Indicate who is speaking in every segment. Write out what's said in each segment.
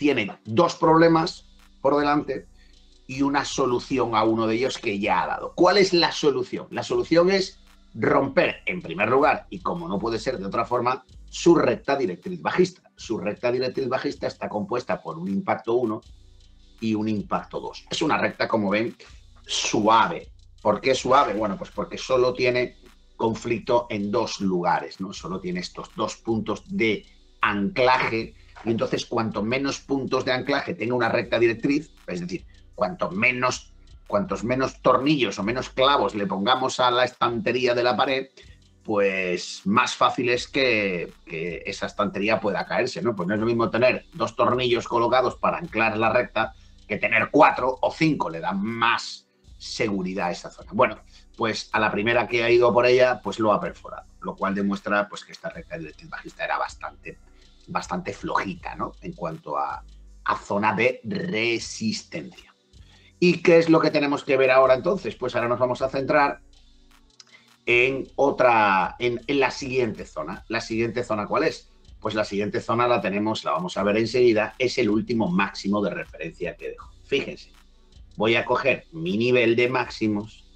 Speaker 1: tiene dos problemas por delante y una solución a uno de ellos que ya ha dado. ¿Cuál es la solución? La solución es romper, en primer lugar, y como no puede ser de otra forma, su recta directriz bajista. Su recta directriz bajista está compuesta por un impacto 1 y un impacto 2. Es una recta, como ven, suave. ¿Por qué suave? Bueno, pues porque solo tiene conflicto en dos lugares, ¿no? Solo tiene estos dos puntos de anclaje y entonces, cuanto menos puntos de anclaje tenga una recta directriz, es decir, cuanto menos, cuantos menos tornillos o menos clavos le pongamos a la estantería de la pared, pues más fácil es que, esa estantería pueda caerse, ¿no? Pues no es lo mismo tener dos tornillos colocados para anclar la recta que tener cuatro o cinco, le da más seguridad a esa zona. Bueno, pues a la primera que ha ido por ella, pues lo ha perforado, lo cual demuestra pues, que esta recta directriz bajista era bastante bastante flojita, ¿no? En cuanto a, zona de resistencia. ¿Y qué es lo que tenemos que ver ahora entonces? Pues ahora nos vamos a centrar en otra, en, la siguiente zona. ¿La siguiente zona cuál es? Pues la siguiente zona la tenemos, la vamos a ver enseguida, es el último máximo de referencia que dejo. Fíjense, voy a coger mi nivel de máximos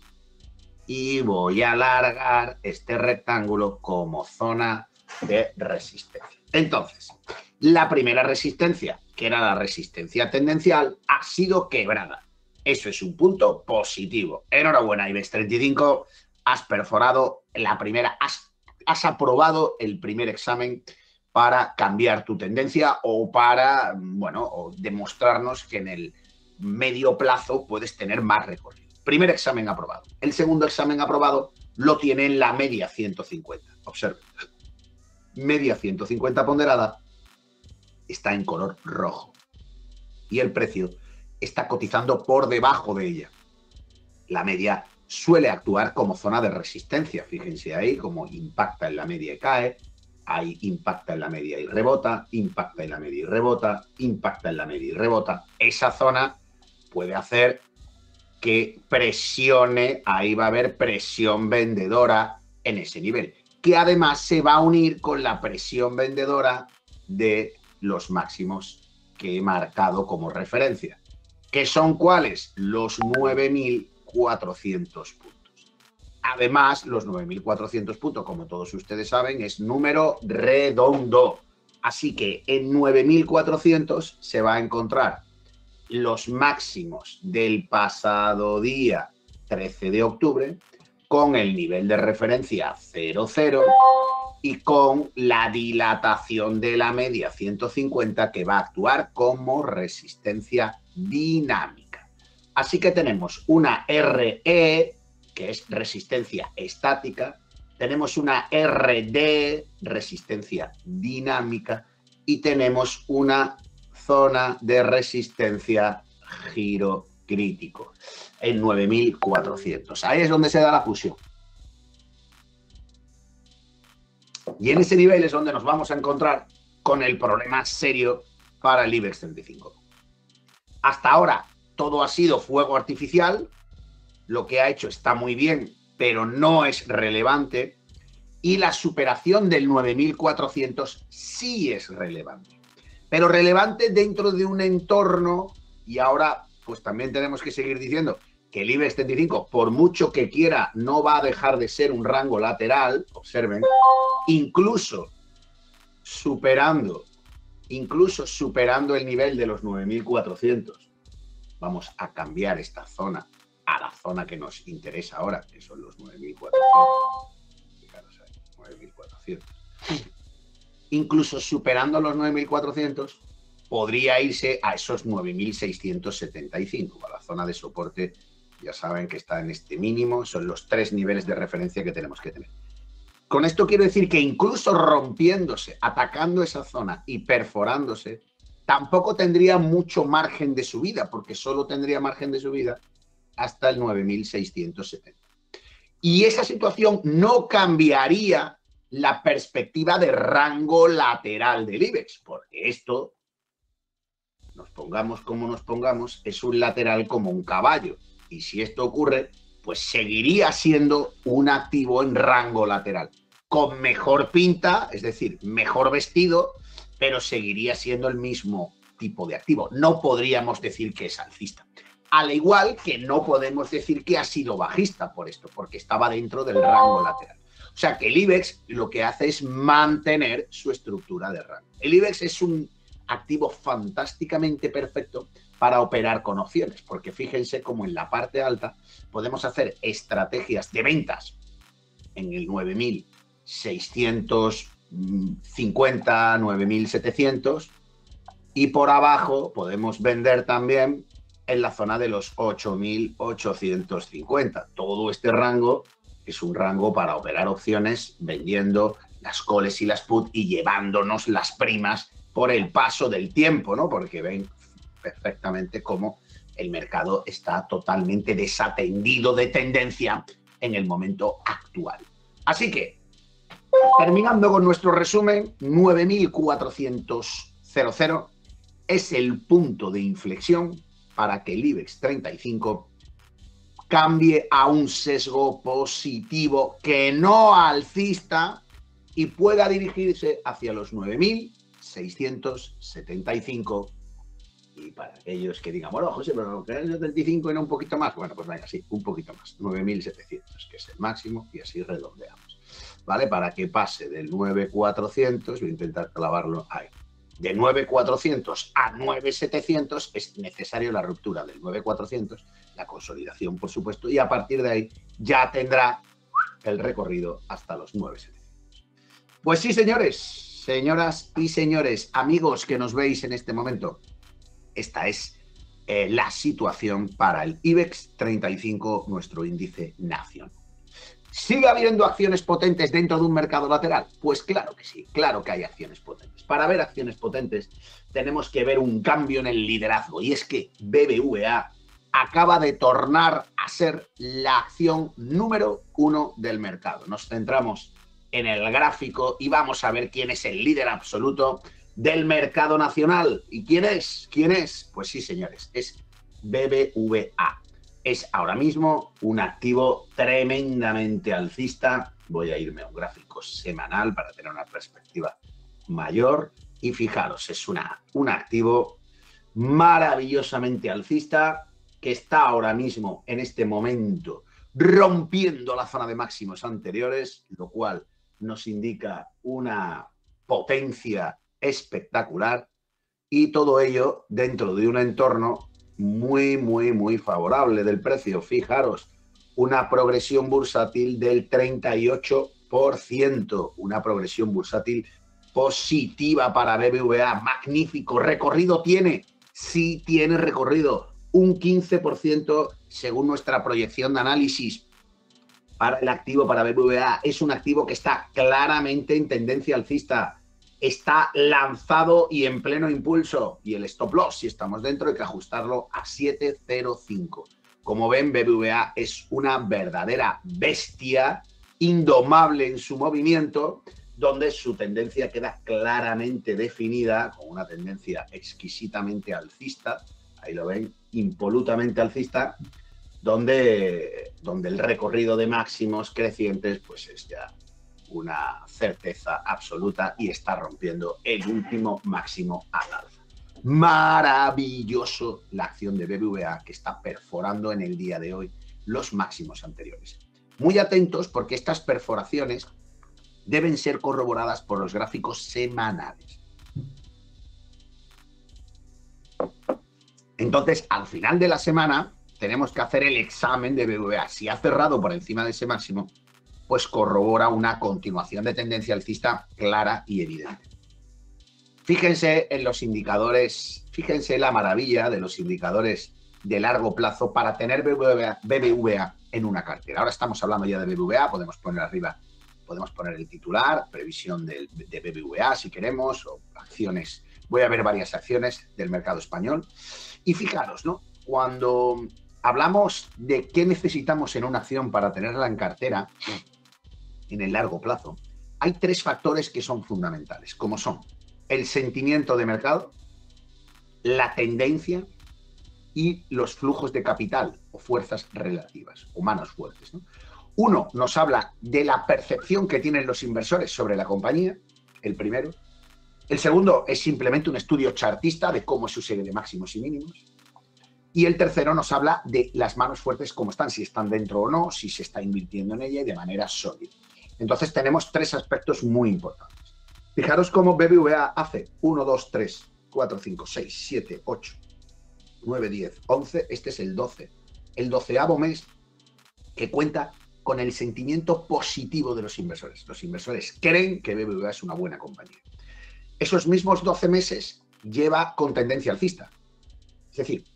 Speaker 1: y voy a alargar este rectángulo como zona de resistencia. Entonces, la primera resistencia, que era la resistencia tendencial, ha sido quebrada. Eso es un punto positivo. Enhorabuena, IBEX 35. Has perforado la primera, has, aprobado el primer examen para cambiar tu tendencia o para, bueno, o demostrarnos que en el medio plazo puedes tener más recorrido. Primer examen aprobado. El segundo examen aprobado lo tiene en la media 150. Observa media 150 ponderada está en color rojo y el precio está cotizando por debajo de ella. La media suele actuar como zona de resistencia. Fíjense ahí cómo impacta en la media y cae, ahí impacta en la media y rebota, impacta en la media y rebota, impacta en la media y rebota. Esa zona puede hacer que presione, ahí va a haber presión vendedora en ese nivel que además se va a unir con la presión vendedora de los máximos que he marcado como referencia, que son cuáles? Los 9.400 puntos. Además, los 9.400 puntos, como todos ustedes saben, es número redondo. Así que en 9.400 se va a encontrar los máximos del pasado día 13 de octubre, con el nivel de referencia 0,0 y con la dilatación de la media 150 que va a actuar como resistencia dinámica. Así que tenemos una RE, que es resistencia estática, tenemos una RD, resistencia dinámica, y tenemos una zona de resistencia giro crítico en 9.400. Ahí es donde se da la fusión. Y en ese nivel es donde nos vamos a encontrar con el problema serio para el IBEX 35. Hasta ahora todo ha sido fuego artificial, lo que ha hecho está muy bien, pero no es relevante, y la superación del 9400 sí es relevante, pero relevante dentro de un entorno, y ahora pues también tenemos que seguir diciendo que el IBEX 35, por mucho que quiera, no va a dejar de ser un rango lateral, observen, incluso superando, incluso superando el nivel de los 9.400. Vamos a cambiar esta zona a la zona que nos interesa ahora, que son los 9.400. 9.400. Incluso superando los 9.400, podría irse a esos 9.675, a la zona de soporte ya saben que está en este mínimo, son los tres niveles de referencia que tenemos que tener. Con esto quiero decir que incluso rompiéndose, atacando esa zona y perforándose, tampoco tendría mucho margen de subida, porque solo tendría margen de subida hasta el 9670. Y esa situación no cambiaría la perspectiva de rango lateral del IBEX, porque esto, nos pongamos como nos pongamos, es un lateral como un caballo y si esto ocurre, pues seguiría siendo un activo en rango lateral, con mejor pinta, es decir, mejor vestido, pero seguiría siendo el mismo tipo de activo. No podríamos decir que es alcista. Al igual que no podemos decir que ha sido bajista por esto, porque estaba dentro del rango lateral. O sea que el IBEX lo que hace es mantener su estructura de rango. El IBEX es un activo fantásticamente perfecto para operar con opciones, porque fíjense cómo en la parte alta podemos hacer estrategias de ventas en el 9650, 9700 y por abajo podemos vender también en la zona de los 8850. Todo este rango es un rango para operar opciones vendiendo las coles y las put y llevándonos las primas por el paso del tiempo, ¿no? Porque ven, perfectamente cómo el mercado está totalmente desatendido de tendencia en el momento actual. Así que, terminando con nuestro resumen, 9.400 es el punto de inflexión para que el IBEX 35 cambie a un sesgo positivo que no alcista y pueda dirigirse hacia los 9.675 y para aquellos que digan, bueno, José, pero el 35 era un poquito más, bueno, pues venga, sí, un poquito más, 9.700, que es el máximo, y así redondeamos. ¿Vale? Para que pase del 9.400, voy a intentar clavarlo ahí. De 9.400 a 9.700 es necesario la ruptura del 9.400, la consolidación, por supuesto, y a partir de ahí ya tendrá el recorrido hasta los 9.700. Pues sí, señores, señoras y señores, amigos que nos veis en este momento, esta es eh, la situación para el IBEX 35, nuestro índice nacional. ¿Sigue habiendo acciones potentes dentro de un mercado lateral? Pues claro que sí, claro que hay acciones potentes. Para ver acciones potentes tenemos que ver un cambio en el liderazgo y es que BBVA acaba de tornar a ser la acción número uno del mercado. Nos centramos en el gráfico y vamos a ver quién es el líder absoluto del mercado nacional. ¿Y quién es? ¿Quién es? Pues sí, señores, es BBVA. Es ahora mismo un activo tremendamente alcista. Voy a irme a un gráfico semanal para tener una perspectiva mayor. Y fijaros, es una, un activo maravillosamente alcista que está ahora mismo, en este momento, rompiendo la zona de máximos anteriores, lo cual nos indica una potencia espectacular y todo ello dentro de un entorno muy, muy, muy favorable del precio. Fijaros, una progresión bursátil del 38%, una progresión bursátil positiva para BBVA. Magnífico, recorrido tiene, sí tiene recorrido, un 15% según nuestra proyección de análisis. Para el activo para BBVA es un activo que está claramente en tendencia alcista está lanzado y en pleno impulso. Y el stop loss, si estamos dentro, hay que ajustarlo a 705. Como ven, BBVA es una verdadera bestia, indomable en su movimiento, donde su tendencia queda claramente definida, con una tendencia exquisitamente alcista, ahí lo ven, impolutamente alcista, donde, donde el recorrido de máximos crecientes pues es ya una certeza absoluta y está rompiendo el último máximo al alza. Maravilloso la acción de BBVA que está perforando en el día de hoy los máximos anteriores. Muy atentos porque estas perforaciones deben ser corroboradas por los gráficos semanales. Entonces, al final de la semana, tenemos que hacer el examen de BBVA. Si ha cerrado por encima de ese máximo, pues corrobora una continuación de tendencia alcista clara y evidente. Fíjense en los indicadores, fíjense la maravilla de los indicadores de largo plazo para tener BBVA, en una cartera. Ahora estamos hablando ya de BBVA, podemos poner arriba, podemos poner el titular, previsión de, de BBVA si queremos, o acciones. Voy a ver varias acciones del mercado español. Y fijaros, ¿no? Cuando hablamos de qué necesitamos en una acción para tenerla en cartera, en el largo plazo, hay tres factores que son fundamentales, como son el sentimiento de mercado, la tendencia y los flujos de capital o fuerzas relativas, o manos fuertes. Uno nos habla de la percepción que tienen los inversores sobre la compañía, el primero. El segundo es simplemente un estudio chartista de cómo se de máximos y mínimos. Y el tercero nos habla de las manos fuertes, cómo están, si están dentro o no, si se está invirtiendo en ella y de manera sólida. Entonces tenemos tres aspectos muy importantes. Fijaros cómo BBVA hace 1, 2, 3, 4, 5, 6, 7, 8, 9, 10, 11. Este es el 12. El doceavo mes que cuenta con el sentimiento positivo de los inversores. Los inversores creen que BBVA es una buena compañía. Esos mismos 12 meses lleva con tendencia alcista. Es decir,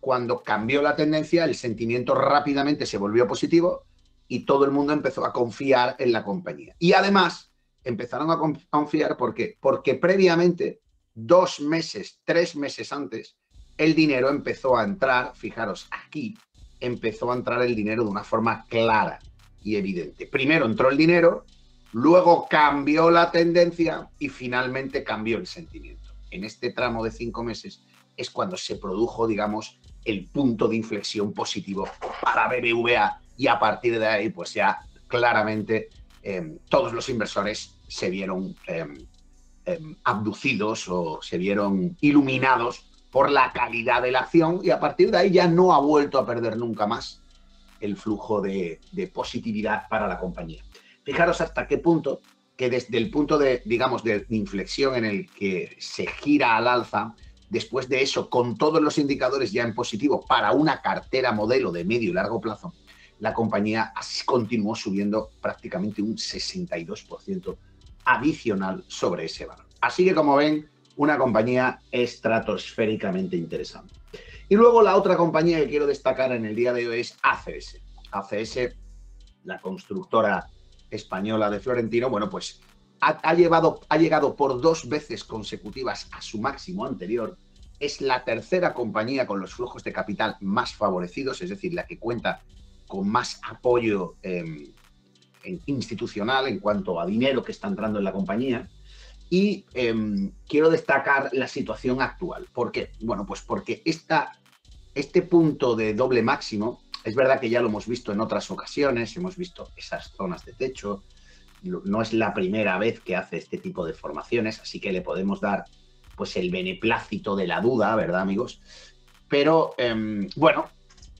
Speaker 1: cuando cambió la tendencia, el sentimiento rápidamente se volvió positivo y todo el mundo empezó a confiar en la compañía. Y además empezaron a confiar, ¿por qué? Porque previamente, dos meses, tres meses antes, el dinero empezó a entrar, fijaros, aquí empezó a entrar el dinero de una forma clara y evidente. Primero entró el dinero, luego cambió la tendencia y finalmente cambió el sentimiento. En este tramo de cinco meses es cuando se produjo, digamos, el punto de inflexión positivo para BBVA y a partir de ahí pues ya claramente eh, todos los inversores se vieron eh, eh, abducidos o se vieron iluminados por la calidad de la acción y a partir de ahí ya no ha vuelto a perder nunca más el flujo de, de positividad para la compañía. Fijaros hasta qué punto que desde el punto de, digamos, de inflexión en el que se gira al alza, después de eso, con todos los indicadores ya en positivo para una cartera modelo de medio y largo plazo, la compañía continuó subiendo prácticamente un 62% adicional sobre ese valor. Así que como ven, una compañía estratosféricamente interesante. Y luego la otra compañía que quiero destacar en el día de hoy es ACS. ACS, la constructora española de Florentino, bueno, pues ha, ha llegado por dos veces consecutivas a su máximo anterior. Es la tercera compañía con los flujos de capital más favorecidos, es decir, la que cuenta con más apoyo em, institucional en cuanto a dinero que está entrando en la compañía. Y em, quiero destacar la situación actual. ¿Por qué? Bueno, pues porque esta, este punto de doble máximo, es verdad que ya lo hemos visto en otras ocasiones, hemos visto esas zonas de techo, no es la primera vez que hace este tipo de formaciones, así que le podemos dar pues el beneplácito de la duda, ¿verdad amigos? Pero em, bueno,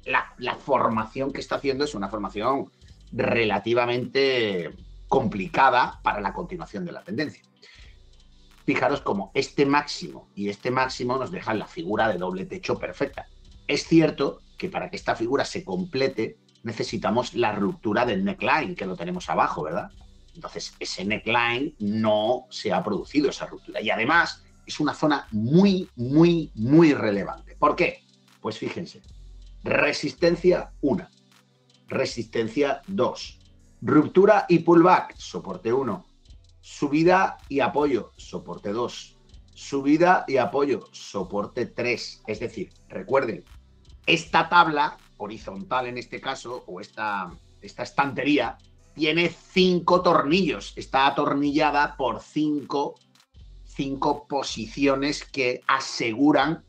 Speaker 1: la, formación que está haciendo es una formación relativamente complicada para la continuación de la tendencia. Fijaros como este máximo y este máximo nos dejan la figura de doble techo perfecta. Es cierto que para que esta figura se complete necesitamos la ruptura del neckline que lo tenemos abajo, ¿verdad? Entonces ese neckline no se ha producido esa ruptura y además es una zona muy, muy, muy relevante. ¿Por qué? Pues fíjense, Resistencia 1. Resistencia 2. Ruptura y pullback, soporte 1. Subida y apoyo, soporte 2. Subida y apoyo, soporte 3. Es decir, recuerden, esta tabla horizontal en este caso, o esta, esta estantería, tiene cinco tornillos. Está atornillada por cinco, cinco posiciones que aseguran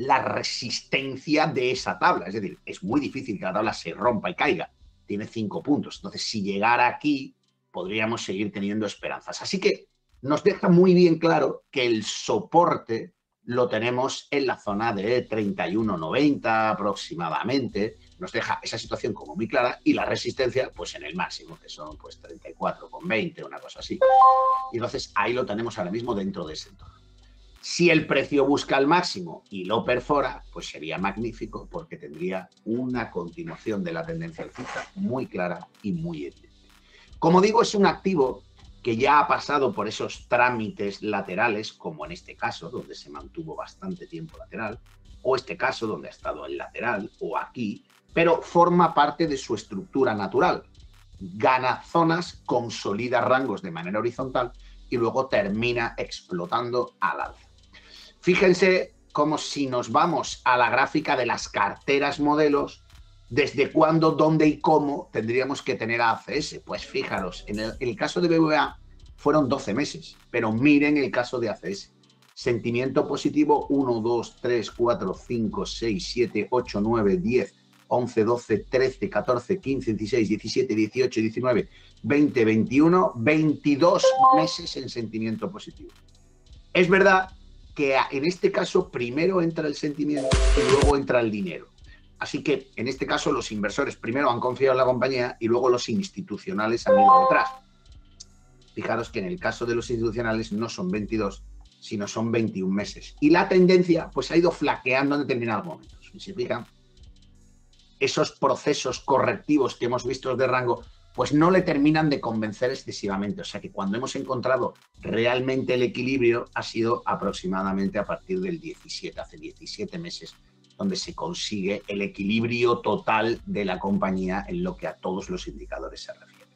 Speaker 1: la resistencia de esa tabla. Es decir, es muy difícil que la tabla se rompa y caiga. Tiene cinco puntos. Entonces, si llegara aquí, podríamos seguir teniendo esperanzas. Así que nos deja muy bien claro que el soporte lo tenemos en la zona de 31,90 aproximadamente. Nos deja esa situación como muy clara y la resistencia, pues en el máximo, que son pues 34,20, una cosa así. Y entonces ahí lo tenemos ahora mismo dentro de ese entorno. Si el precio busca el máximo y lo perfora, pues sería magnífico porque tendría una continuación de la tendencia alcista muy clara y muy evidente. Como digo, es un activo que ya ha pasado por esos trámites laterales, como en este caso, donde se mantuvo bastante tiempo lateral, o este caso, donde ha estado en lateral, o aquí, pero forma parte de su estructura natural. Gana zonas, consolida rangos de manera horizontal y luego termina explotando al alza. Fíjense como si nos vamos a la gráfica de las carteras modelos, desde cuándo, dónde y cómo tendríamos que tener ACS. Pues fijaros, en el, el, caso de BBA fueron 12 meses, pero miren el caso de ACS. Sentimiento positivo 1, 2, 3, 4, 5, 6, 7, 8, 9, 10, 11, 12, 13, 14, 15, 16, 17, 18, 19, 20, 21, 22 meses en sentimiento positivo. Es verdad en este caso primero entra el sentimiento y luego entra el dinero. Así que en este caso los inversores primero han confiado en la compañía y luego los institucionales han ido detrás. Fijaros que en el caso de los institucionales no son 22, sino son 21 meses. Y la tendencia pues ha ido flaqueando en determinados momentos. Si se fijan, esos procesos correctivos que hemos visto de rango pues no le terminan de convencer excesivamente. O sea que cuando hemos encontrado realmente el equilibrio ha sido aproximadamente a partir del 17, hace 17 meses, donde se consigue el equilibrio total de la compañía en lo que a todos los indicadores se refiere.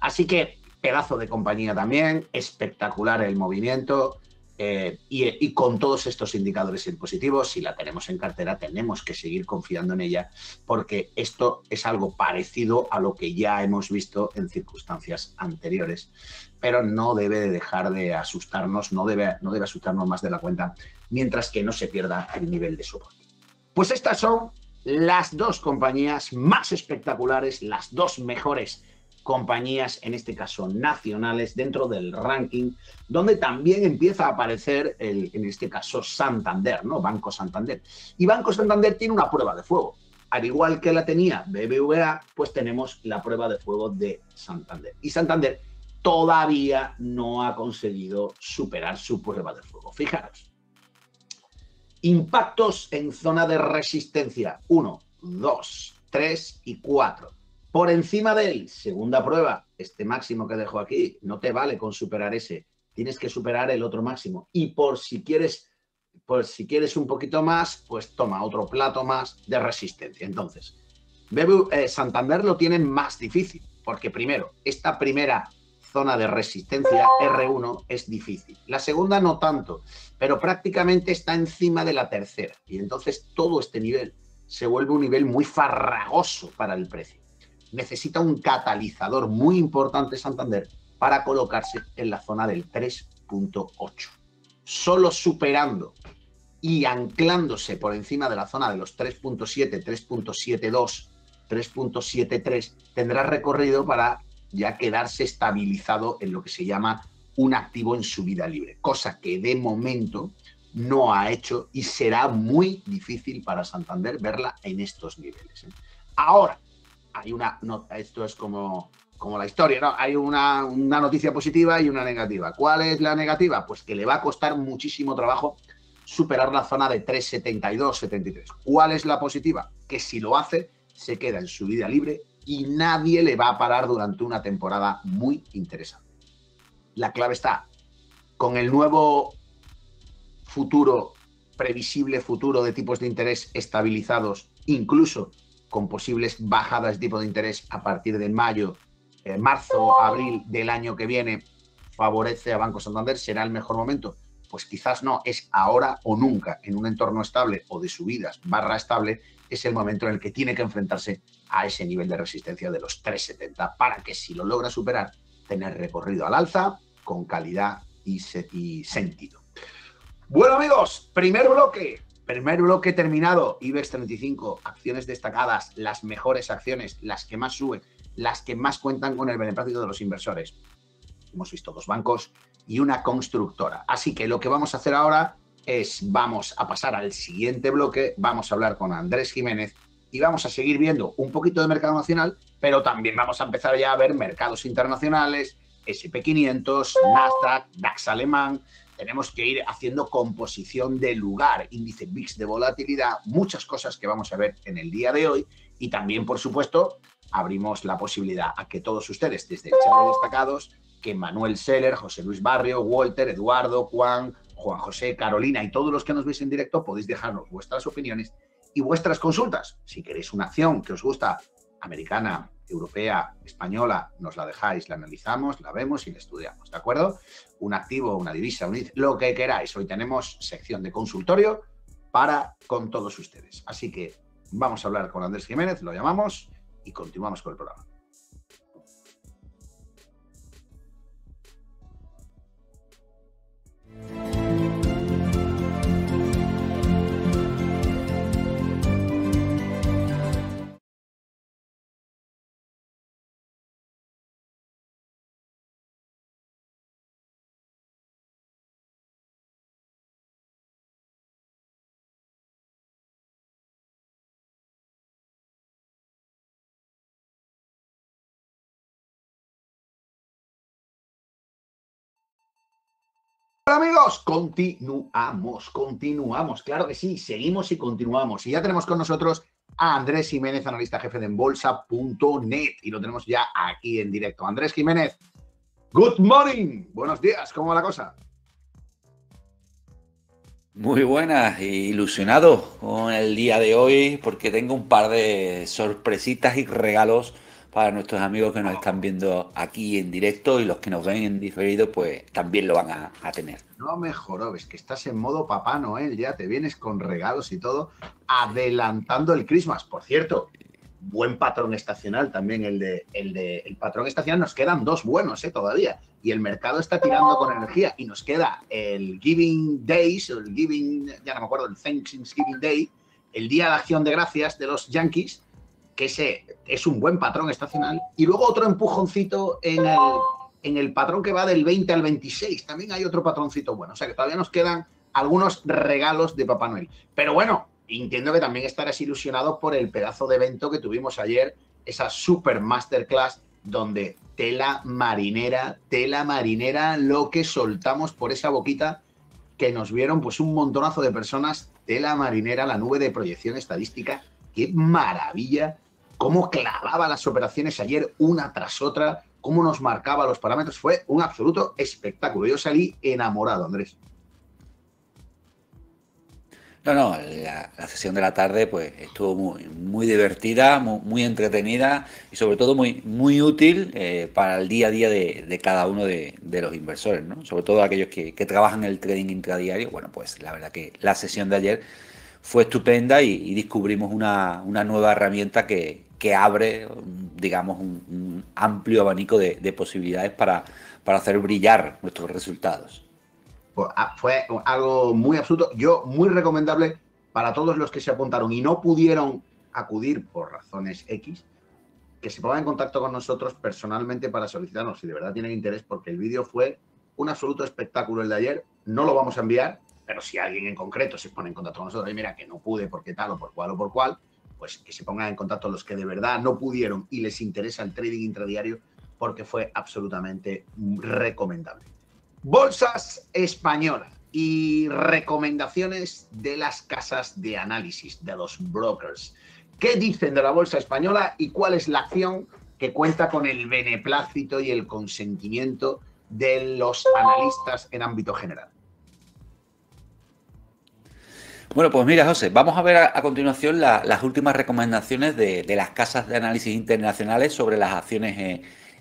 Speaker 1: Así que pedazo de compañía también, espectacular el movimiento, eh, y, con todos estos indicadores impositivos, si la tenemos en cartera, tenemos que seguir confiando en ella, porque esto es algo parecido a lo que ya hemos visto en circunstancias anteriores, pero no debe dejar de asustarnos, no debe, no debe asustarnos más de la cuenta, mientras que no se pierda el nivel de soporte. Pues estas son las dos compañías más espectaculares, las dos mejores compañías, en este caso nacionales, dentro del ranking, donde también empieza a aparecer, el, en este caso, Santander, ¿no? Banco Santander. Y Banco Santander tiene una prueba de fuego. Al igual que la tenía BBVA, pues tenemos la prueba de fuego de Santander. Y Santander todavía no ha conseguido superar su prueba de fuego. Fijaros. Impactos en zona de resistencia ...uno, dos, tres y cuatro por encima de él. Segunda prueba, este máximo que dejo aquí, no te vale con superar ese, tienes que superar el otro máximo. Y por si quieres, por si quieres un poquito más, pues toma otro plato más de resistencia. Entonces, eh, Santander lo tiene más difícil, porque primero, esta primera zona de resistencia R1 es difícil. La segunda no tanto, pero prácticamente está encima de la tercera. Y entonces todo este nivel se vuelve un nivel muy farragoso para el precio necesita un catalizador muy importante Santander para colocarse en la zona del 3.8. Solo superando y anclándose por encima de la zona de los 3.7, 3.72, 3.73, tendrá recorrido para ya quedarse estabilizado en lo que se llama un activo en subida libre, cosa que de momento no ha hecho y será muy difícil para Santander verla en estos niveles. ¿eh? Ahora, una esto es como, como la historia, ¿no? Hay una, una noticia positiva y una negativa. ¿Cuál es la negativa? Pues que le va a costar muchísimo trabajo superar la zona de 3,72, 73. ¿Cuál es la positiva? Que si lo hace, se queda en su vida libre y nadie le va a parar durante una temporada muy interesante. La clave está con el nuevo futuro, previsible futuro de tipos de interés estabilizados, incluso con posibles bajadas de tipo de interés a partir de mayo, eh, marzo, abril del año que viene, favorece a Banco Santander, será el mejor momento. Pues quizás no, es ahora o nunca, en un entorno estable o de subidas barra estable, es el momento en el que tiene que enfrentarse a ese nivel de resistencia de los 3,70 para que si lo logra superar, tener recorrido al alza con calidad y sentido. Bueno amigos, primer bloque, Primer bloque terminado, IBEX 35, acciones destacadas, las mejores acciones, las que más suben, las que más cuentan con el beneplácito de los inversores. Hemos visto dos bancos y una constructora. Así que lo que vamos a hacer ahora es, vamos a pasar al siguiente bloque, vamos a hablar con Andrés Jiménez y vamos a seguir viendo un poquito de mercado nacional, pero también vamos a empezar ya a ver mercados internacionales, SP500, Nasdaq, DAX alemán, tenemos que ir haciendo composición de lugar, índice VIX de volatilidad, muchas cosas que vamos a ver en el día de hoy y también, por supuesto, abrimos la posibilidad a que todos ustedes, desde el destacados, que Manuel Seller, José Luis Barrio, Walter, Eduardo, Juan, Juan José, Carolina y todos los que nos veis en directo, podéis dejarnos vuestras opiniones y vuestras consultas. Si queréis una acción que os gusta, americana, europea, española, nos la dejáis, la analizamos, la vemos y la estudiamos, ¿de acuerdo? Un activo, una divisa, lo que queráis. Hoy tenemos sección de consultorio para con todos ustedes. Así que vamos a hablar con Andrés Jiménez, lo llamamos y continuamos con el programa.
Speaker 2: amigos, continuamos, continuamos, claro
Speaker 1: que sí, seguimos y continuamos. Y ya tenemos con nosotros a Andrés Jiménez, analista jefe de Bolsa.net y lo tenemos ya aquí en directo. Andrés Jiménez, good morning, buenos días, ¿cómo va la cosa?
Speaker 2: Muy buenas, e ilusionado con el día de hoy porque tengo un par de sorpresitas y regalos para nuestros amigos que nos están viendo aquí en directo y los que nos ven en diferido, pues también lo van a, tener.
Speaker 1: No mejoró, ¿ves? que estás en modo Papá Noel, ya te vienes con regalos y todo, adelantando el Christmas, por cierto. Buen patrón estacional también el de, el de el patrón estacional nos quedan dos buenos eh, todavía y el mercado está tirando con energía y nos queda el Giving Days el Giving ya no me acuerdo el Thanksgiving Day el día de acción de gracias de los Yankees que ese es un buen patrón estacional. Y luego otro empujoncito en el, en el patrón que va del 20 al 26. También hay otro patróncito bueno. O sea que todavía nos quedan algunos regalos de Papá Noel. Pero bueno, entiendo que también estarás ilusionado por el pedazo de evento que tuvimos ayer, esa super masterclass donde tela marinera, tela marinera, lo que soltamos por esa boquita que nos vieron pues un montonazo de personas, tela marinera, la nube de proyección estadística, qué maravilla cómo clavaba las operaciones ayer una tras otra, cómo nos marcaba los parámetros. Fue un absoluto espectáculo. Yo salí enamorado, Andrés.
Speaker 2: No, no, la, sesión de la tarde pues estuvo muy, divertida, muy, entretenida y sobre todo muy, muy útil eh, para el día a día de, cada uno de, los inversores, ¿no? Sobre todo aquellos que, que trabajan el trading intradiario. Bueno, pues la verdad que la sesión de ayer fue estupenda y, descubrimos una, nueva herramienta que, que abre, digamos, un, amplio abanico de, posibilidades para, para, hacer brillar nuestros resultados.
Speaker 1: fue ah, algo muy absoluto yo muy recomendable para todos los que se apuntaron y no pudieron acudir por razones X, que se pongan en contacto con nosotros personalmente para solicitarnos si de verdad tienen interés, porque el vídeo fue un absoluto espectáculo el de ayer, no lo vamos a enviar, pero si alguien en concreto se pone en contacto con nosotros y mira que no pude porque tal o por cual o por cual, pues que se pongan en contacto los que de verdad no pudieron y les interesa el trading intradiario porque fue absolutamente recomendable. Bolsas españolas y recomendaciones de las casas de análisis, de los brokers. ¿Qué dicen de la bolsa española y cuál es la acción que cuenta con el beneplácito y el consentimiento de los analistas en ámbito general?
Speaker 2: Bueno, pues mira, José, vamos a ver a, continuación las últimas recomendaciones de, las casas de análisis internacionales sobre las acciones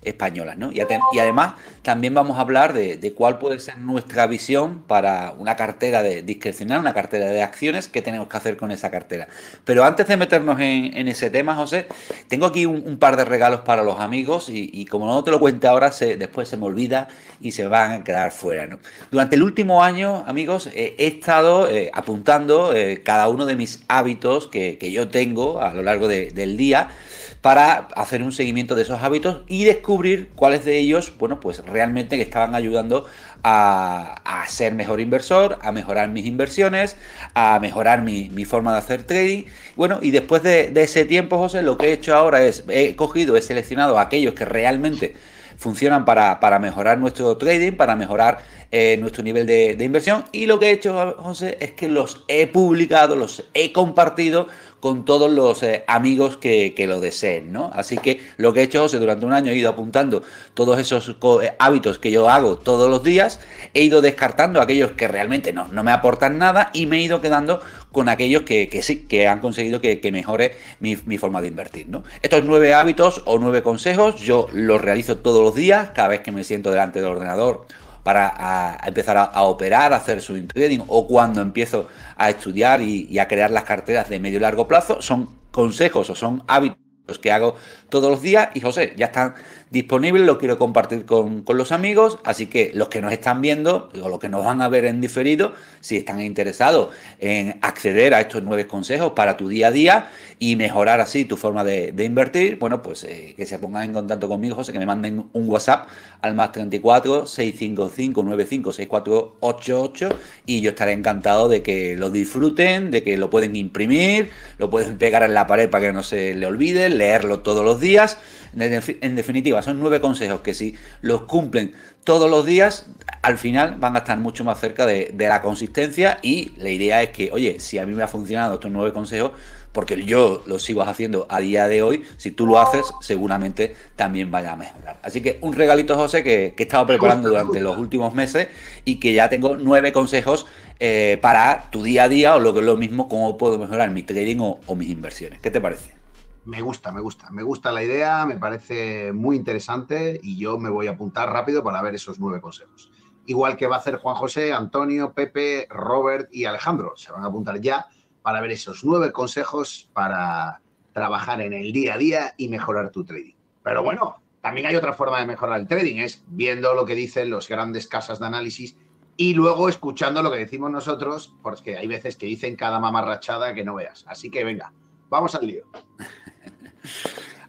Speaker 2: españolas. ¿no? Y, además también vamos a hablar de, cuál puede ser nuestra visión para una cartera de, discrecional, una cartera de acciones, que tenemos que hacer con esa cartera. Pero antes de meternos en, ese tema, José, tengo aquí un, par de regalos para los amigos y, como no te lo cuente ahora, se, después se me olvida y se van a quedar fuera. Durante el último año, amigos, he estado eh, apuntando eh, cada uno de mis hábitos que, yo tengo a lo largo del día para hacer un seguimiento de esos hábitos y descubrir cuáles de ellos, bueno, pues realmente que estaban ayudando a, ser mejor inversor, a mejorar mis inversiones, a mejorar mi, forma de hacer trading. Bueno, y después de, ese tiempo, José, lo que he hecho ahora es, he cogido, he seleccionado aquellos que realmente funcionan para, mejorar nuestro trading, para mejorar eh, nuestro nivel de, de inversión. Y lo que he hecho, José, es que los he publicado, los he compartido con todos los eh, amigos que, lo deseen, ¿no? Así que lo que he hecho, durante un año he ido apuntando todos esos eh, hábitos que yo hago todos los días, he ido descartando aquellos que realmente no, no me aportan nada y me he ido quedando con aquellos que, sí, que han conseguido que, mejore mi, mi, forma de invertir, ¿no? Estos nueve hábitos o nueve consejos yo los realizo todos los días, cada vez que me siento delante del ordenador para empezar a, operar, a hacer su trading o cuando empiezo a estudiar y, a crear las carteras de medio y largo plazo, son consejos o son hábitos que hago todos los días y José, ya están disponible, lo quiero compartir con, los amigos, así que los que nos están viendo o los que nos van a ver en diferido, si están interesados en acceder a estos nueve consejos para tu día a día y mejorar así tu forma de, invertir, bueno, pues eh, que se pongan en contacto conmigo, José, que me manden un WhatsApp al más 34 655 95 6488 y yo estaré encantado de que lo disfruten, de que lo pueden imprimir, lo pueden pegar en la pared para que no se le olvide, leerlo todos los días en definitiva, son nueve consejos que si los cumplen todos los días, al final van a estar mucho más cerca de, la consistencia y la idea es que, oye, si a mí me ha funcionado estos nueve consejos, porque yo los sigo haciendo a día de hoy, si tú lo haces, seguramente también vaya a mejorar. Así que un regalito, José, que, he estado preparando durante los últimos meses y que ya tengo nueve consejos eh, para tu día a día o lo que es lo mismo, cómo puedo mejorar mi trading o mis inversiones. ¿Qué te parece?
Speaker 1: Me gusta, me gusta. Me gusta la idea, me parece muy interesante y yo me voy a apuntar rápido para ver esos nueve consejos. Igual que va a hacer Juan José, Antonio, Pepe, Robert y Alejandro. Se van a apuntar ya para ver esos nueve consejos para trabajar en el día a día y mejorar tu trading. Pero bueno, también hay otra forma de mejorar el trading, es viendo lo que dicen los grandes casas de análisis y luego escuchando lo que decimos nosotros, porque hay veces que dicen cada mamarrachada que no veas. Así que venga, vamos al lío.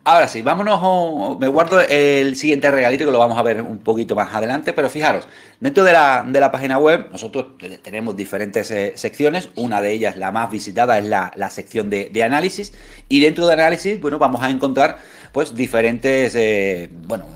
Speaker 2: Ahora sí, vámonos, me guardo el siguiente regalito que lo vamos a ver un poquito más adelante, pero fijaros, dentro de la, de la página web nosotros tenemos diferentes eh, secciones, una de ellas, la más visitada, es la, sección de, análisis, y dentro de análisis, bueno, vamos a encontrar pues diferentes, eh, bueno,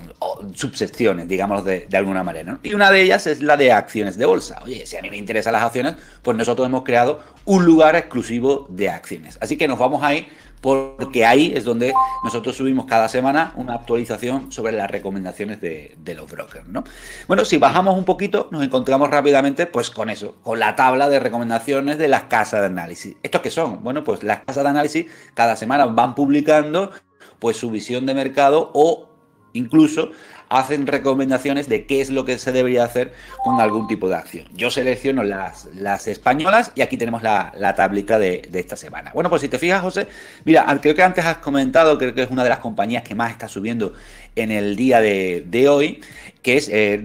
Speaker 2: subsecciones, digamos, de, alguna manera. Y una de ellas es la de acciones de bolsa. Oye, si a mí me interesan las acciones, pues nosotros hemos creado un lugar exclusivo de acciones. Así que nos vamos a ir porque ahí es donde nosotros subimos cada semana una actualización sobre las recomendaciones de, los brokers, ¿no? Bueno, si bajamos un poquito, nos encontramos rápidamente pues con eso, con la tabla de recomendaciones de las casas de análisis. ¿Estos qué son? Bueno, pues las casas de análisis cada semana van publicando pues su visión de mercado o incluso hacen recomendaciones de qué es lo que se debería hacer con algún tipo de acción. Yo selecciono las, las españolas y aquí tenemos la, tablita de, esta semana. Bueno, pues si te fijas, José, mira, creo que antes has comentado, creo que es una de las compañías que más está subiendo en el día de, hoy, que es eh,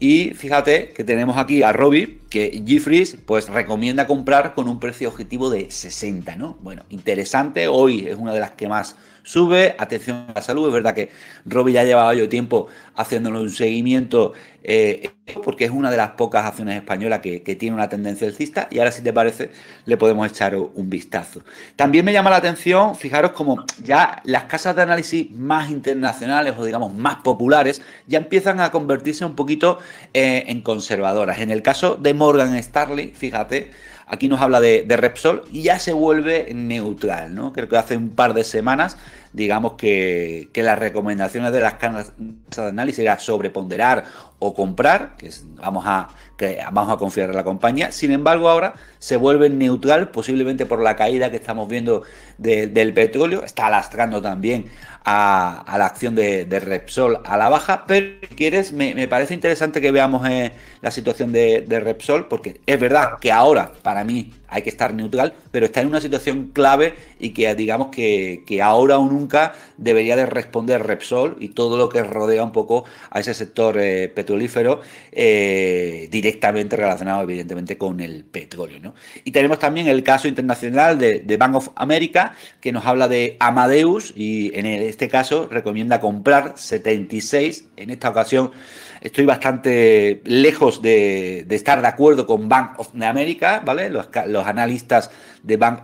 Speaker 2: Y fíjate que tenemos aquí a Robbie, que Jeffries pues recomienda comprar con un precio objetivo de 60, ¿no? Bueno, interesante, hoy es una de las que más sube, atención a la salud, es verdad que Robbie ya llevaba yo tiempo haciéndole un seguimiento, eh, porque es una de las pocas acciones españolas que, tiene una tendencia alcista, y ahora si te parece le podemos echar un vistazo. También me llama la atención, fijaros como ya las casas de análisis más internacionales o digamos más populares ya empiezan a convertirse un poquito eh, en conservadoras. En el caso de Morgan Stanley, fíjate, Aquí nos habla de, Repsol y ya se vuelve neutral, ¿no? Creo que hace un par de semanas, digamos que, las recomendaciones de las casas de análisis era sobreponderar o comprar, que vamos, a, que vamos a confiar en la compañía. Sin embargo, ahora se vuelve neutral, posiblemente por la caída que estamos viendo del petróleo, está lastrando también a, la acción de, Repsol a la baja, pero quieres, me, parece interesante que veamos eh, la situación de, Repsol, porque es verdad que ahora para mí hay que estar neutral, pero está en una situación clave y que digamos que, ahora o nunca debería de responder Repsol y todo lo que rodea un poco a ese sector eh, petrolífero eh, directamente relacionado evidentemente con el petróleo. ¿no? Y tenemos también el caso internacional de, Bank of America, que nos habla de Amadeus y en este caso recomienda comprar 76. En esta ocasión estoy bastante lejos de, estar de acuerdo con Bank of America, ¿vale? los analistas de Bank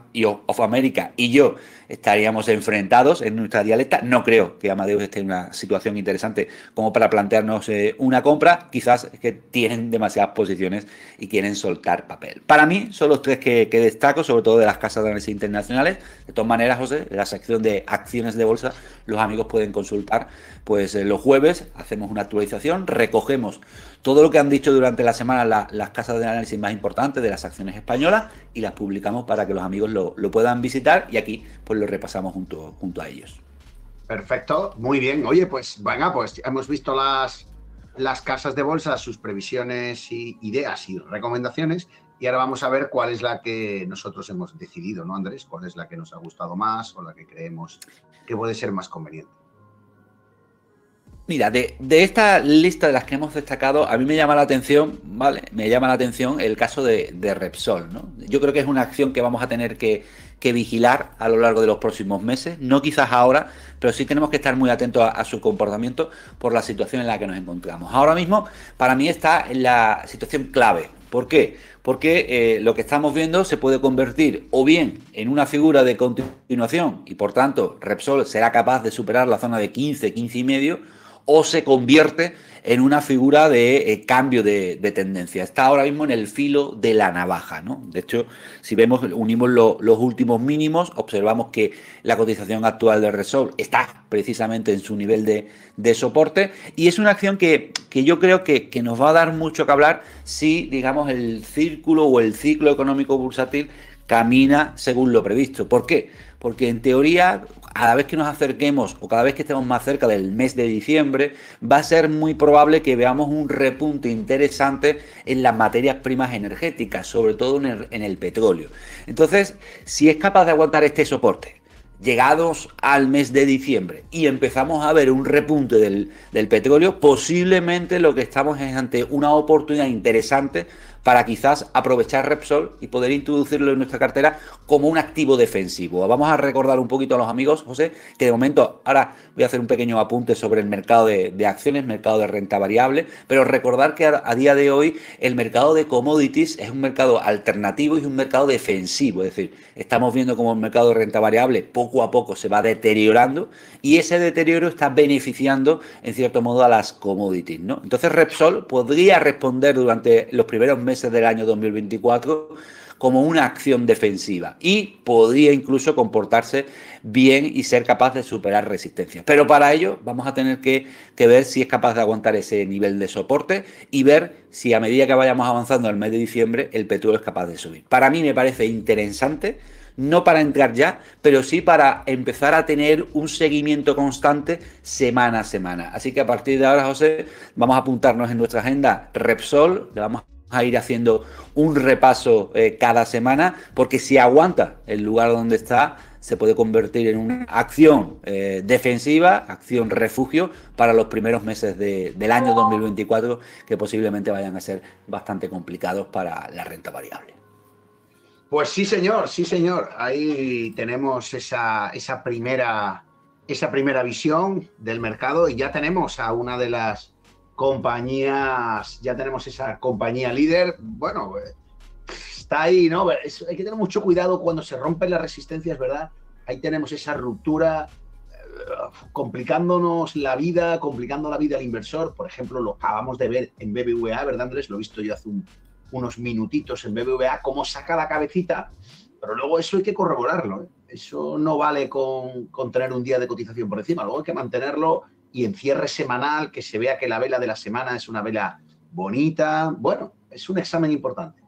Speaker 2: of America y yo estaríamos enfrentados en nuestra dialecta. No creo que Amadeus esté en una situación interesante como para plantearnos eh, una compra. Quizás es que tienen demasiadas posiciones y quieren soltar papel. Para mí son los tres que, destaco, sobre todo de las casas de análisis internacionales. De todas maneras, José, la sección de acciones de bolsa, los amigos pueden consultar. Pues eh, los jueves hacemos una actualización, recogemos todo lo que han dicho durante la semana las casas de análisis más importantes de las acciones españolas y las publicamos para que los amigos lo, lo puedan visitar y aquí pues lo repasamos junto, junto a ellos.
Speaker 1: Perfecto, muy bien. Oye, pues venga, pues hemos visto las, las casas de bolsa, sus previsiones y ideas y recomendaciones. Y ahora vamos a ver cuál es la que nosotros hemos decidido, ¿no, Andrés? ¿Cuál es la que nos ha gustado más o la que creemos que puede ser más conveniente?
Speaker 2: Mira, de, esta lista de las que hemos destacado, a mí me llama la atención, ¿vale? Me llama la atención el caso de, Repsol, ¿no? Yo creo que es una acción que vamos a tener que, vigilar a lo largo de los próximos meses, no quizás ahora, pero sí tenemos que estar muy atentos a, su comportamiento por la situación en la que nos encontramos. Ahora mismo, para mí está en la situación clave. ¿Por qué? Porque eh, lo que estamos viendo se puede convertir o bien en una figura de continuación y por tanto Repsol será capaz de superar la zona de 15, 15 y medio, o se convierte en una figura de eh, cambio de, tendencia. Está ahora mismo en el filo de la navaja, ¿no? De hecho, si vemos, unimos los últimos mínimos, observamos que la cotización actual de Resolve está precisamente en su nivel de, soporte y es una acción que, que yo creo que, que, nos va a dar mucho que hablar si, digamos, el círculo o el ciclo económico bursátil camina según lo previsto. ¿Por qué? Porque en teoría, cada vez que nos acerquemos o cada vez que estemos más cerca del mes de diciembre, va a ser muy probable que veamos un repunte interesante en las materias primas energéticas, sobre todo en el, petróleo. Entonces, si es capaz de aguantar este soporte, llegados al mes de diciembre y empezamos a ver un repunte del, del, petróleo, posiblemente lo que estamos es ante una oportunidad interesante para quizás aprovechar Repsol y poder introducirlo en nuestra cartera como un activo defensivo. Vamos a recordar un poquito a los amigos, José, que de momento ahora voy a hacer un pequeño apunte sobre el mercado de, acciones, mercado de renta variable, pero recordar que a, día de hoy el mercado de commodities es un mercado alternativo y un mercado defensivo, es decir, estamos viendo como el mercado de renta variable poco a poco se va deteriorando y ese deterioro está beneficiando en cierto modo a las commodities, ¿no? Entonces Repsol podría responder durante los primeros meses del año 2024 como una acción defensiva y podría incluso comportarse bien y ser capaz de superar resistencias. Pero para ello vamos a tener que, ver si es capaz de aguantar ese nivel de soporte y ver si a medida que vayamos avanzando al mes de diciembre el petróleo es capaz de subir. Para mí me parece interesante, no para entrar ya, pero sí para empezar a tener un seguimiento constante semana a semana. Así que a partir de ahora, José, vamos a apuntarnos en nuestra agenda Repsol, a ir haciendo un repaso eh, cada semana, porque si aguanta el lugar donde está, se puede convertir en una acción eh, defensiva, acción refugio para los primeros meses del año 2024, que posiblemente vayan a ser bastante complicados para la renta variable.
Speaker 1: Pues sí, señor, sí, señor. Ahí tenemos esa, esa primera, esa primera visión del mercado y ya tenemos a una de las compañías, ya tenemos esa compañía líder, bueno, eh, está ahí, ¿no? hay que tener mucho cuidado cuando se rompen las resistencias, ¿verdad? Ahí tenemos esa ruptura eh, complicándonos la vida, complicando la vida al inversor. Por ejemplo, lo acabamos de ver en BBVA, ¿verdad, Andrés? Lo he visto yo hace unos minutitos en BBVA, cómo saca la cabecita, pero luego eso hay que corroborarlo. ¿eh? Eso no vale con, con, tener un día de cotización por encima, luego hay que mantenerlo y en cierre semanal que se vea que la vela de la semana es una vela bonita. Bueno, es un examen importante.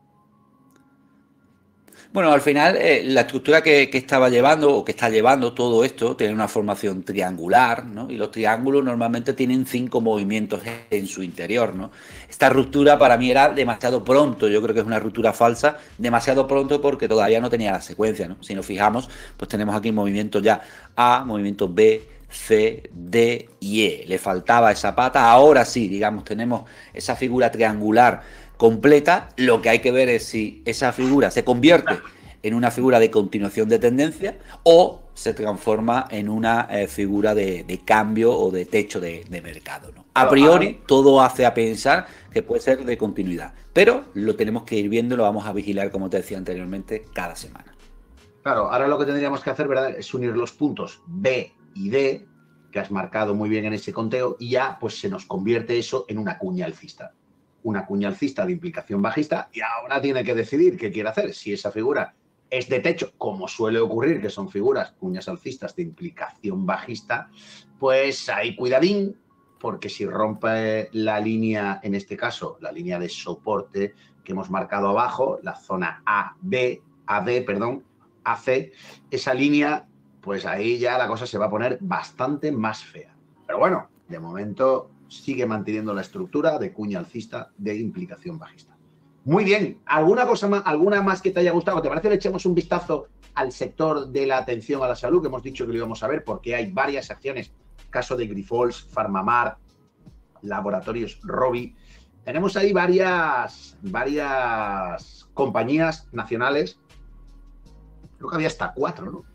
Speaker 2: Bueno, al final eh, la estructura que, que, estaba llevando o que está llevando todo esto tiene una formación triangular, ¿no? Y los triángulos normalmente tienen cinco movimientos en su interior, ¿no? Esta ruptura para mí era demasiado pronto, yo creo que es una ruptura falsa, demasiado pronto porque todavía no tenía la secuencia, ¿no? Si nos fijamos, pues tenemos aquí movimiento ya A, movimiento B, C, D y E. Le faltaba esa pata. Ahora sí, digamos, tenemos esa figura triangular completa. Lo que hay que ver es si esa figura se convierte en una figura de continuación de tendencia o se transforma en una eh, figura de, cambio o de techo de, mercado. A priori, todo hace a pensar que puede ser de continuidad, pero lo tenemos que ir viendo, lo vamos a vigilar, como te decía anteriormente, cada semana.
Speaker 1: Claro, ahora lo que tendríamos que hacer ¿verdad? es unir los puntos B, y D, que has marcado muy bien en ese conteo, y ya pues se nos convierte eso en una cuña alcista. Una cuña alcista de implicación bajista y ahora tiene que decidir qué quiere hacer. Si esa figura es de techo, como suele ocurrir, que son figuras cuñas alcistas de implicación bajista, pues ahí cuidadín, porque si rompe la línea, en este caso, la línea de soporte que hemos marcado abajo, la zona AB, AD, perdón, AC, esa línea pues ahí ya la cosa se va a poner bastante más fea. Pero bueno, de momento sigue manteniendo la estructura de cuña alcista de implicación bajista. Muy bien, ¿alguna cosa más, alguna más que te haya gustado? ¿Te parece que le echemos un vistazo al sector de la atención a la salud, que hemos dicho que lo íbamos a ver, porque hay varias acciones, caso de Grifols, Farmamar, Laboratorios Robi. Tenemos ahí varias, varias compañías nacionales, creo que había hasta cuatro, ¿no?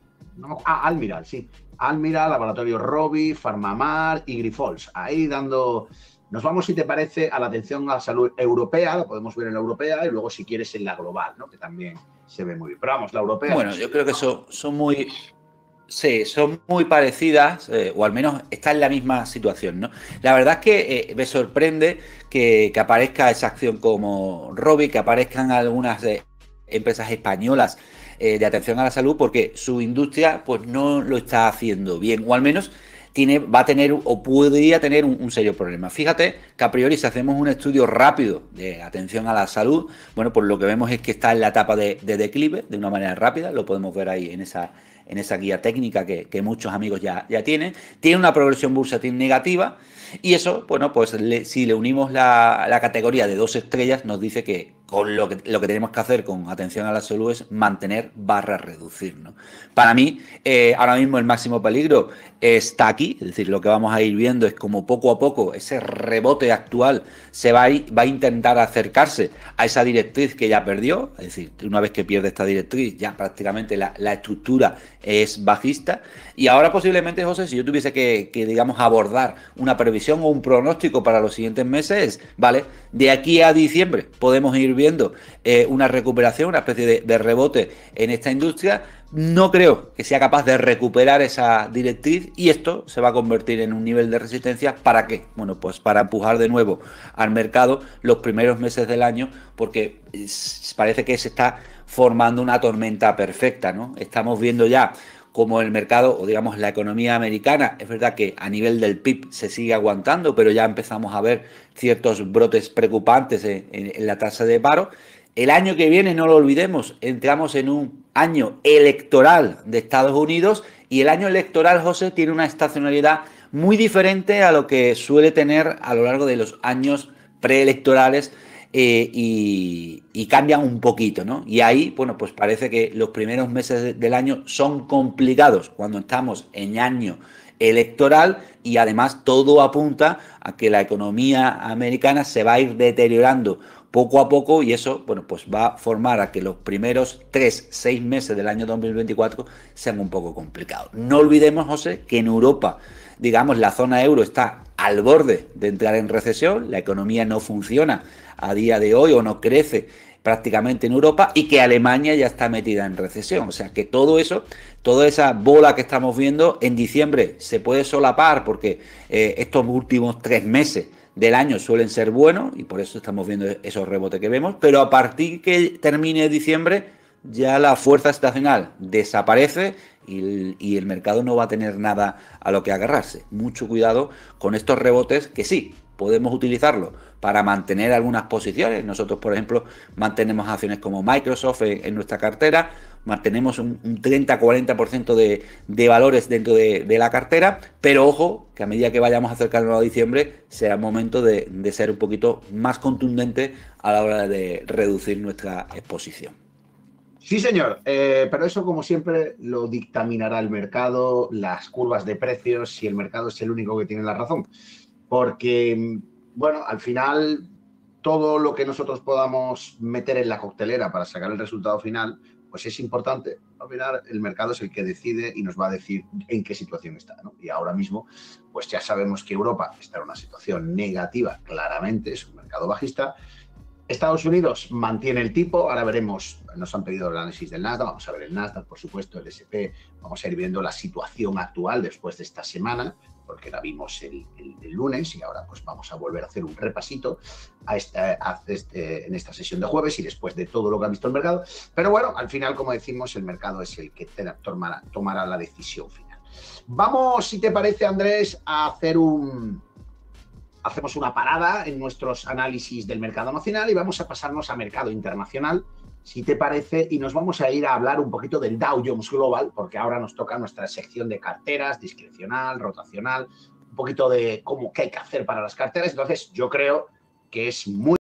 Speaker 1: ah, Almiral, sí. Almiral, Laboratorio Robi, Farmamar y Grifols. Ahí dando. Nos vamos, si te parece, a la atención a la salud europea, lo podemos ver en la europea y luego, si quieres, en la global, ¿no? que también se ve muy bien. Pero vamos, la europea. Bueno,
Speaker 2: yo creo que son, muy. son muy parecidas, eh, o al menos está en la misma situación, ¿no? La verdad es que eh, me sorprende que, aparezca esa acción como Robi, que aparezcan algunas eh, empresas españolas eh, de atención a la salud porque su industria pues no lo está haciendo bien o al menos tiene, va a tener o podría tener un, serio problema. Fíjate que a priori si hacemos un estudio rápido de atención a la salud, bueno, pues lo que vemos es que está en la etapa de, declive de una manera rápida, lo podemos ver ahí en esa, en esa guía técnica que, muchos amigos ya, ya tienen. Tiene una progresión bursátil negativa, y eso, bueno, pues si le unimos la, categoría de dos estrellas, nos dice que con lo que, lo que tenemos que hacer con atención a la salud es mantener barra reducir. Para mí, eh, ahora mismo el máximo peligro está aquí, es decir, lo que vamos a ir viendo es como poco a poco ese rebote actual se va a, va a intentar acercarse a esa directriz que ya perdió, es decir, una vez que pierde esta directriz, ya prácticamente la, la estructura es bajista. Y ahora posiblemente, José, si yo tuviese que, digamos, abordar una previsión o un pronóstico para los siguientes meses, ¿vale? De aquí a diciembre podemos ir viendo eh, una recuperación, una especie de, de rebote en esta industria. No creo que sea capaz de recuperar esa directriz y esto se va a convertir en un nivel de resistencia. ¿Para qué? Bueno, pues para empujar de nuevo al mercado los primeros meses del año porque parece que se está formando una tormenta perfecta, ¿no? Estamos viendo ya como el mercado o digamos la economía americana, es verdad que a nivel del PIB se sigue aguantando, pero ya empezamos a ver ciertos brotes preocupantes en, en la tasa de paro. El año que viene, no lo olvidemos, entramos en un año electoral de Estados Unidos y el año electoral, José, tiene una estacionalidad muy diferente a lo que suele tener a lo largo de los años preelectorales eh, y, y, cambian un poquito, ¿no? Y ahí, bueno, pues parece que los primeros meses del año son complicados cuando estamos en año electoral y además todo apunta a que la economía americana se va a ir deteriorando poco a poco y eso bueno pues va a formar a que los primeros tres seis meses del año 2024 sean un poco complicados no olvidemos José que en Europa digamos la zona euro está al borde de entrar en recesión la economía no funciona a día de hoy o no crece prácticamente en Europa y que Alemania ya está metida en recesión. O sea que todo eso, toda esa bola que estamos viendo en diciembre se puede solapar porque eh, estos últimos tres meses del año suelen ser buenos y por eso estamos viendo esos rebotes que vemos, pero a partir que termine diciembre ya la fuerza estacional desaparece y el mercado no va a tener nada a lo que agarrarse. Mucho cuidado con estos rebotes que sí, podemos utilizarlo para mantener algunas posiciones. Nosotros, por ejemplo, mantenemos acciones como Microsoft en, nuestra cartera, mantenemos un, 30-40% de, de valores dentro de, la cartera, pero ojo, que a medida que vayamos acercándonos a diciembre, sea momento de, ser un poquito más contundente a la hora de reducir nuestra exposición.
Speaker 1: Sí, señor, eh, pero eso como siempre lo dictaminará el mercado, las curvas de precios, si el mercado es el único que tiene la razón porque, bueno, al final todo lo que nosotros podamos meter en la coctelera para sacar el resultado final, pues es importante. Al final, el mercado es el que decide y nos va a decir en qué situación está. Y ahora mismo, pues ya sabemos que Europa está en una situación negativa, claramente, es un mercado bajista. Estados Unidos mantiene el tipo, ahora veremos, nos han pedido el análisis del Nasdaq, vamos a ver el Nasdaq, por supuesto, el SP, vamos a ir viendo la situación actual después de esta semana, porque la vimos el, lunes y ahora pues vamos a volver a hacer un repasito este, en esta sesión de jueves y después de todo lo que ha visto el mercado. Pero bueno, al final, como decimos, el mercado es el que tomará, tomará la decisión final. Vamos, si te parece, Andrés, a hacer un, hacemos una parada en nuestros análisis del mercado nacional y vamos a pasarnos a mercado internacional si te parece, y nos vamos a ir a hablar un poquito del Dow Jones Global, porque ahora nos toca nuestra sección de carteras, discrecional, rotacional, un poquito de cómo qué hay que hacer para las carteras. Entonces, yo creo que es muy